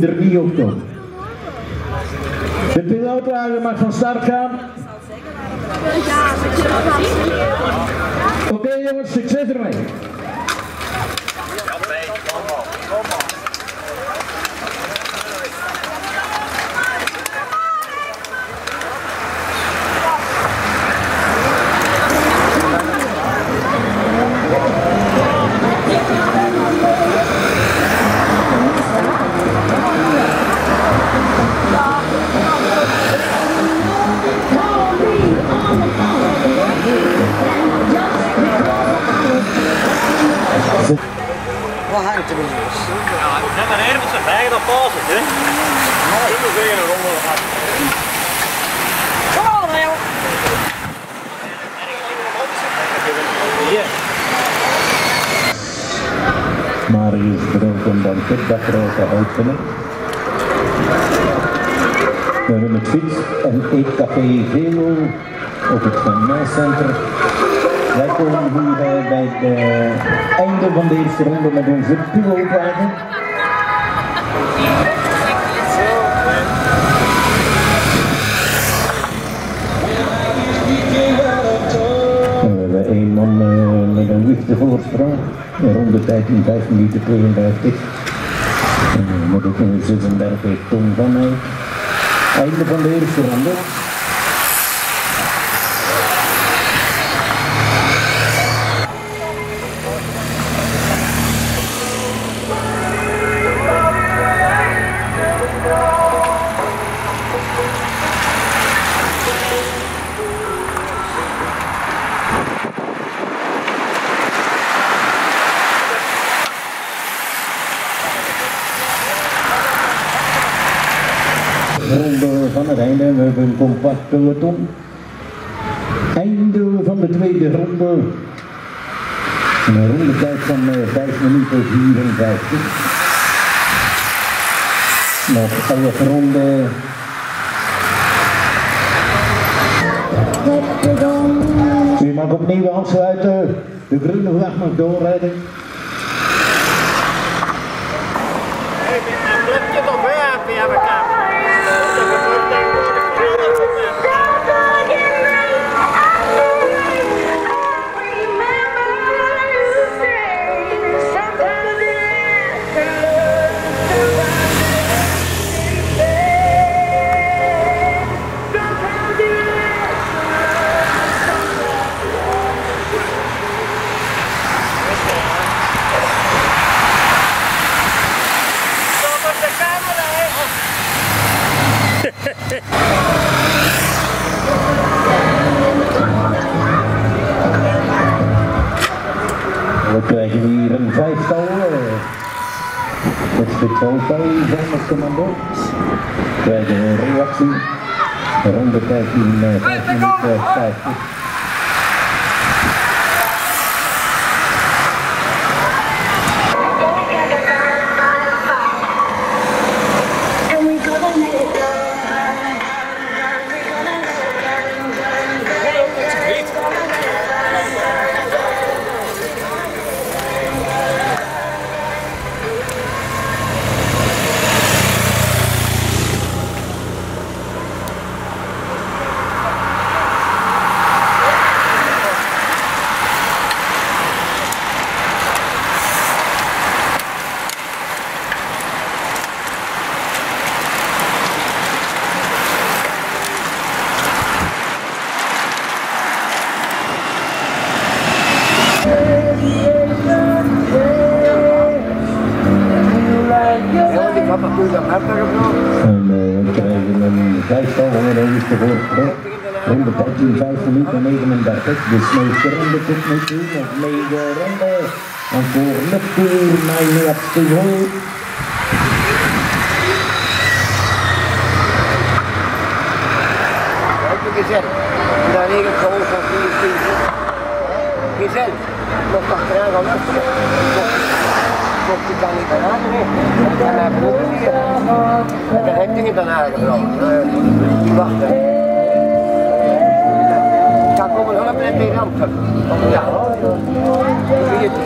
3 oktober. De pilootwagen mag van start gaan. Oké jongens, succes ermee. Hangt er jongens? Ja, maar hier met z'n vijgen op passen, hè? Nee. Ik een ronde. Kom allemaal joh! Marius Broken dan Pitdaggrote openen. We hebben het fiets- en eetcafé Velo op het Van Center. Wij komen hier eh, bij het einde van de eerste ronde met onze pilootwagen. En we hebben één man eh, met een lichte voorsprong. Een rondetijd in 5 minuten 52. En met ook een 36 ton van mij. Einde van de eerste. Ronde een compact peloton. Einde van de tweede ronde. Een rondetijd van eh, 5 minuten 54. Nog 11 ronden. U mag opnieuw aansluiten. De groene vlag mag doorrijden. Een blokje nog weer, De commando. We krijgen een reactie. Ronde tijd in eh, 5 minuten 50. En eh, we krijgen een vijftal eerste voorsprong. Ronde tijd in 5 minuten 39. De snelste ronde nu toe. Nog 9 ronden. En voor Neptuur mijn goal. Gezet. Daar liggen gewoon van 24. Gezet. Nog achteraan gaan luisteren. Komt hij dan niet aan aangelegd. Dan kan hij boven liggen. En dan heb je niet aan aangebracht. Die wachten. Ik ga komen hulp net bij rampen. Ja. Wie het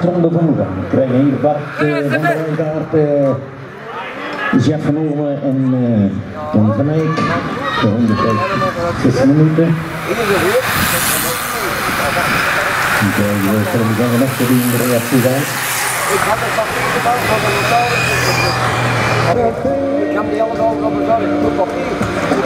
komen op 800 omgang. We krijgen hier Bart eh, van der Wijngaard, eh Jeff van en eh Tom van Eyck. De 106 minuten. En krijgen we voor de gang nog die in de reactie zijn. Ik had het papier gedaan van de notaris. Ik heb die allemaal over bezorgd. Ik moet papier.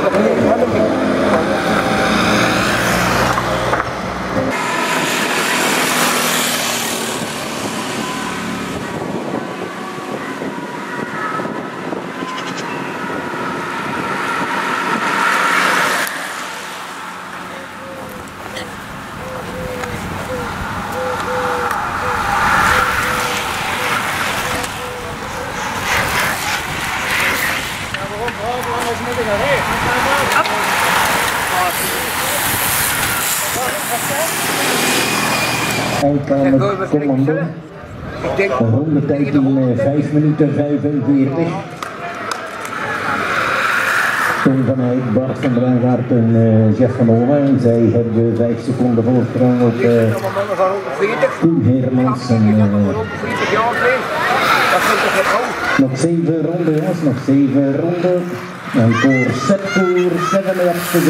Eindkamer commando. Rondetijd in eh, 5 minuten 45. Tom van Eyck, Bart van der Wijngaard en eh, Jeff van Olmen. En zij hebben 5 seconden voorsprong op allemaal mannen van rond de 40. Koen Hermans. En, Ik heb rond de 40 jaar geweest. Dat vind ik het ook. nog 7 ronden jongens, nog 7 ronden. En voor sector 7 laps te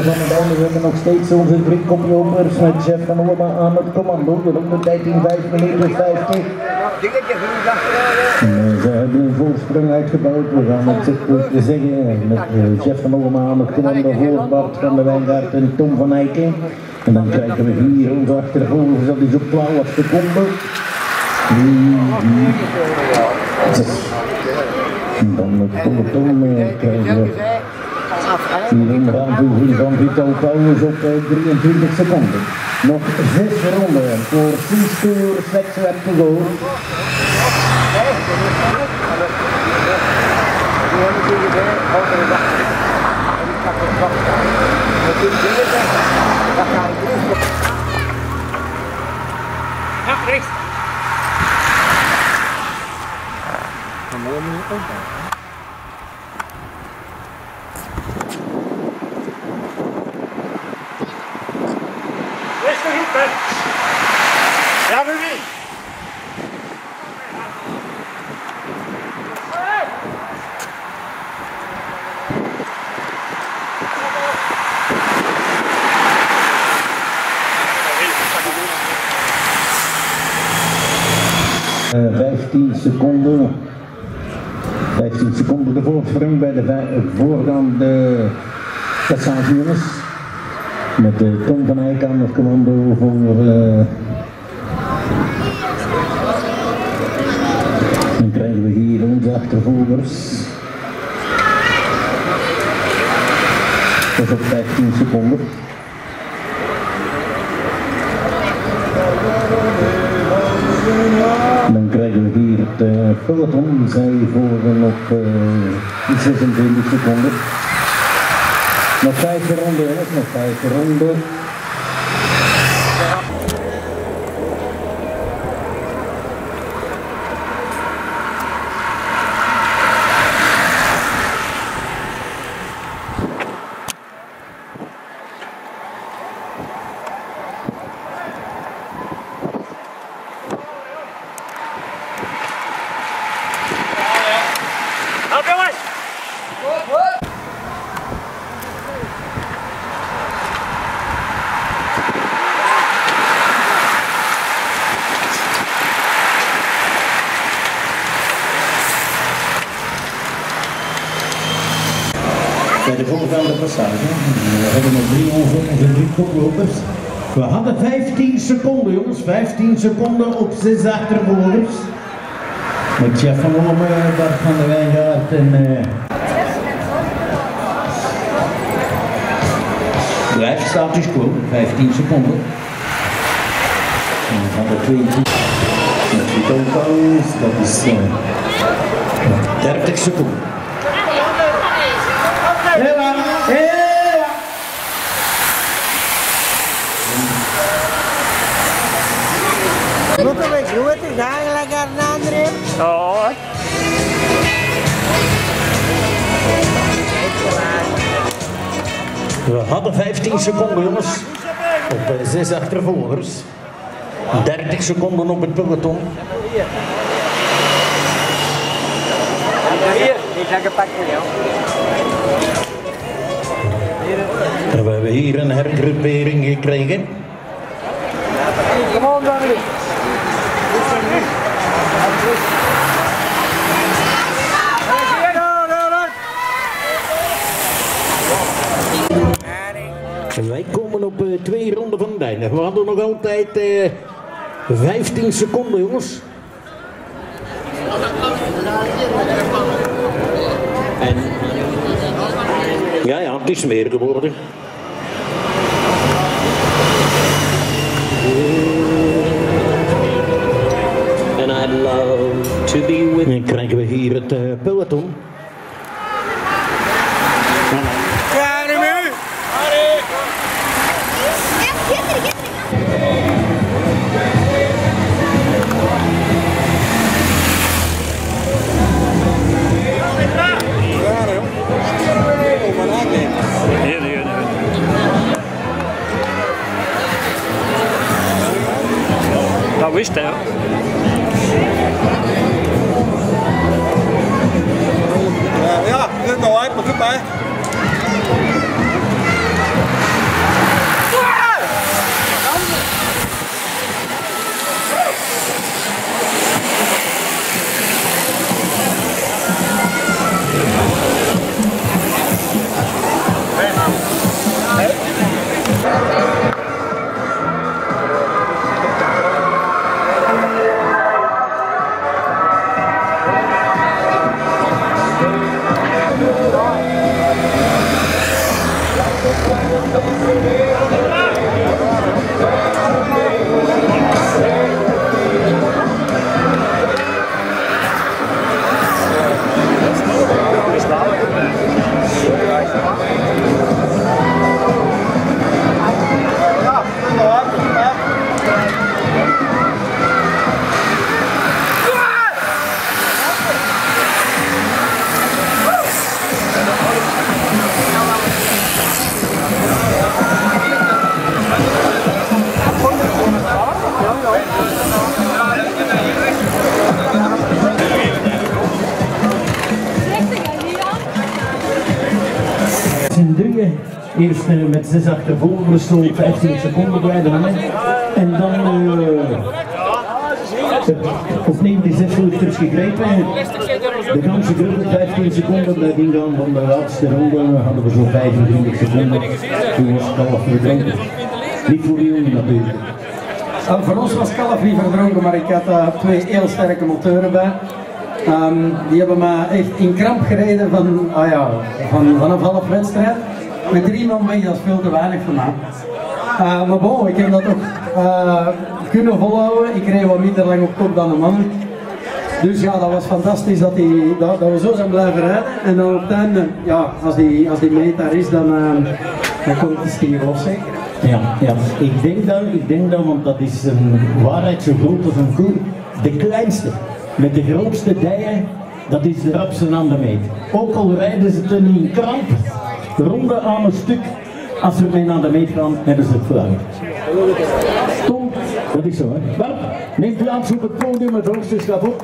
We het hebben nog steeds onze drie kopjopers met Jeff van Olmen aan het commando. De rondetijd in 5 minuten 50. Dingetje genoeg achteraan. En, eh, Ze hebben een voorsprong uitgebouwd. We gaan het te zeggen met eh, Jeff van Olmen aan het commando voor Bart van der Wijngaard en Tom van Eycken. En dan krijgen we hier onze achtervolgers, dat is op 12 seconden. En dan met peloton eh, krijgen we een aanvoeging van Vital Pauwers op eh, 23 seconden. Nog 6 ronden voor 6 tour, 6 lap to go. Die hebben die gezegd, over de dag. En ik pak het vast. Dat is dingen zeggen. Dat ga ik doen. Ja, rechts. Rechts naar hinten. Ja, maar wie? Eh, 15 seconden. 15 seconden de voorsprong bij de voorgaande passagiejongens. Met de Tom van Eyck aan het commando voor. eh, dan krijgen we hier onze achtervolgers. Dat is op 15 seconden. We hier het uh, peloton. Zij volgen op uh, 26 seconden. Nog vijf ronden, nog vijf ronden. Help jongens! De volgende passage. We hebben nog drie ongeveer drie koplopers. We hadden 15 seconden jongens, 15 seconden op zes achtervolgers. Met Jeff van Olme, Bart van der Wijngaard en... Uh... Blijft status quo, 15 seconden. En we gaan de 22. Met die toonpaus, dat is uh, 30 seconden. Moeten we groter eigenlijk aan de andere? Ja. We hadden 15 seconden jongens. Op eh, zes achtervolgers. 30 seconden op het peloton. En we hebben hier een hergroepering gekregen. Kom on, Dominic. En wij komen op eh, twee ronden van het. We hadden nog altijd eh, 15 seconden jongens. En... Ja, ja, het is meer geworden. To be with En dan krijgen we hier het eh, peloton. Wist hij. Met zes achtervolgers zo 15 seconden blijven hangen. En dan eh, opnieuw die zes vluchters gegrepen. De ganse groep op 15 seconden. Bij het ingaan van de laatste ronde hadden we zo 25 seconden. Toen was Kalf verdronken. Niet voor jullie natuurlijk. Wel, voor ons was Kalf niet verdronken, maar ik had daar twee heel sterke motoren bij. Ehm, die hebben me echt in kramp gereden van, ah ja, van, vanaf half wedstrijd. Met drie man mee, dat is veel te weinig voor mij. Eh, maar bon, ik heb dat ook eh, kunnen volhouden. Ik reed wat minder lang op kop dan de mannen. Dus ja, dat was fantastisch dat, die, dat, dat we zo zijn blijven rijden. En dan op het einde, ja, als die, als die meet daar is, dan, uh, dan komt het stier los zeker. Ja, ja. Ik denk dan, ik denk dan, want dat is een waarheid zo groot als een koe. De kleinste, met de grootste dijen, dat is de rapsen aan de meet. Ook al rijden ze ten in kramp, ronde aan een stuk, als ze mee naar de meet gaan, hebben ze het flauw. Tom, dat is zo hè. Bart, neem plaats op het podium, het hoogste schavot.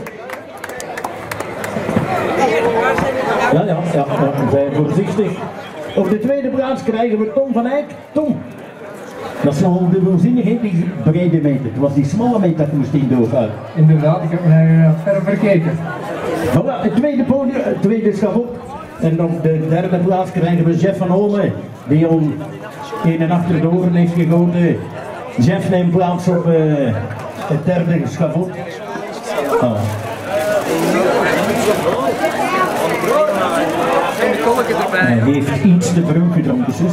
Ja, ja, ja, ja, zijn voorzichtig. Op de tweede plaats krijgen we Tom van Eyck. Tom, dat is nogal de voorzienigheid die brede meter. Het was die smalle meter dat moest in doorgaan. Inderdaad, ik heb me uh, verder verkeken. Voilà, het tweede podium, het tweede schavot. En op de derde plaats krijgen we Jeff van Ome, die om een en achter de heeft gegoten. Jeff neemt plaats op uh, het derde schavot. Ah. Hij heeft iets te vroeg gedronken, zus.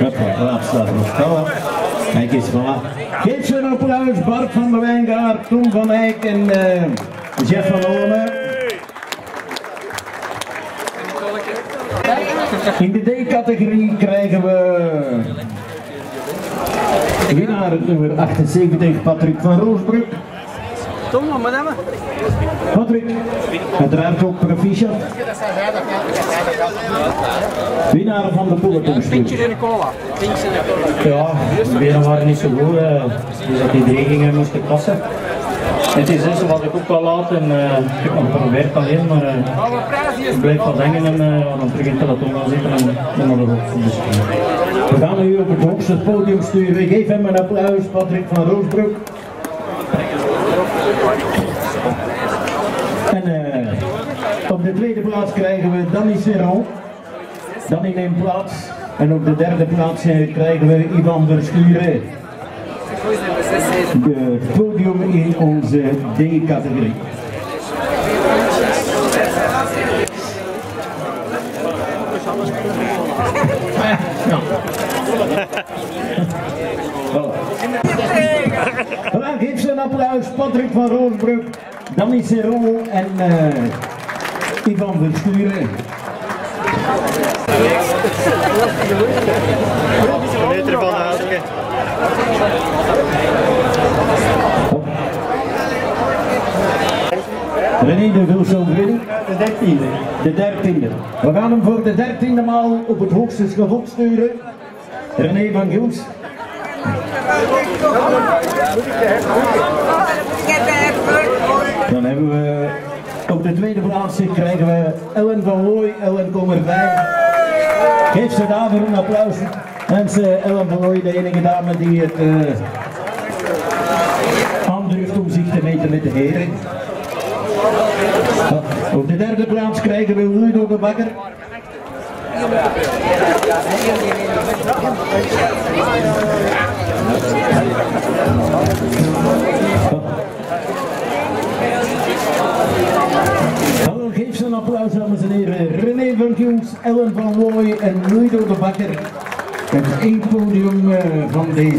Hoppa, laat. Kijk eens, voilà. Geef ze een applaus, Bart van de Wijngaard, Tom van Eyck en uh, Jeff van Ome. In de D-categorie krijgen we winnaar nummer 78, Patrick van Roosbrug. Tom, madame. Patrick, uiteraard ook proficiat. Winnaar van de pelotonstuur. en een cola. En. Ja, de benen waren niet zo goed, uh, dus dat die drie gingen moesten passen. Het is zo was ik ook wel laat en uh, ik nog geprobeerd alleen, maar uh, ik bleef wat hangen en uh, dan terug in peloton gaan zitten en dan ook dus, We gaan nu op het hoogste podium sturen. Geef hem een applaus, Patrick van Roosbroek. En op de tweede plaats krijgen we Danny Serron. Danny neemt plaats. En op de derde plaats krijgen we Ivan Verschuren. De podium in onze D-categorie. Ja. Geef ze een applaus, Patrick van Roosbrug, Danny Serron en uh, Ivan Meter van Houtke. René de Vilsel-Grilling. De dertiende. De dertiende. We gaan hem voor de dertiende maal op het hoogste schavot sturen. René van Gils. Dan hebben we op de tweede plaats krijgen we Ellen van Looy. Ellen kom. Geef ze daarvoor een applaus. Mensen, Ellen van Looy, de enige dame die het uh, aandurft om zich te meten met de heren. Op de derde plaats krijgen we Ludo de Bakker. Applaus dames en heren. René van Giels, Ellen van Looy en Ludo de Bakker. Het één podium van deze